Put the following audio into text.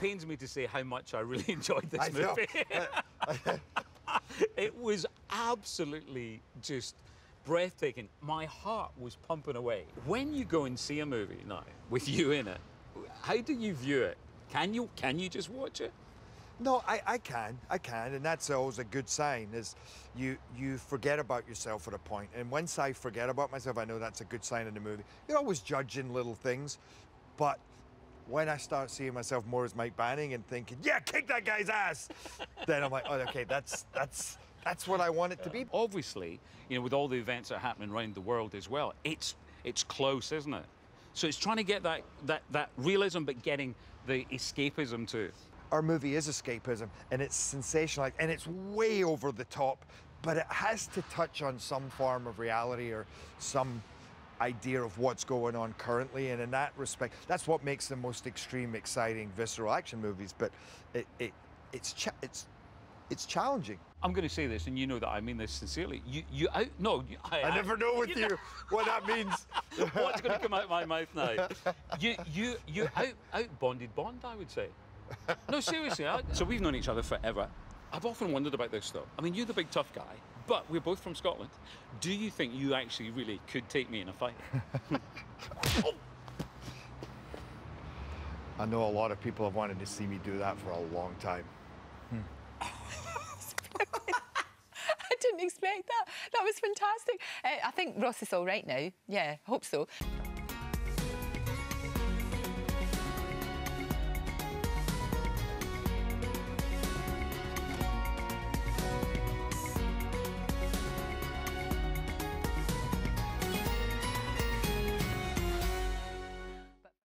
pains me to say how much I really enjoyed this I movie. Uh, uh, it was absolutely just breathtaking. My heart was pumping away. When you go and see a movie now with you in it, how do you view it? Can you can you just watch it? No, I, I can, I can, and that's always a good sign. Is you you forget about yourself at a point, and once I forget about myself, I know that's a good sign in the movie. You're always judging little things, but when I start seeing myself more as Mike Banning and thinking, "Yeah, kick that guy's ass," then I'm like, "Oh, okay, that's that's that's what I want it to be." Obviously, you know, with all the events that are happening around the world as well, it's it's close, isn't it? So it's trying to get that that that realism, but getting the escapism too. Our movie is escapism, and it's sensational, and it's way over the top, but it has to touch on some form of reality or some idea of what's going on currently. And in that respect, that's what makes the most extreme, exciting, visceral action movies. But it, it it's it's it's challenging. I'm going to say this, and you know that I mean this sincerely. You, you out? No, I, I never know with you what that means. What's going to come out of my mouth now? You, you, you out, out bonded Bond, I would say. No, seriously. I, so we've known each other forever. I've often wondered about this, though. I mean, you're the big tough guy, but we're both from Scotland. Do you think you actually really could take me in a fight? I know a lot of people have wanted to see me do that for a long time. I didn't expect that. That was fantastic. Uh, I think Ross is all right now. Yeah, hope so.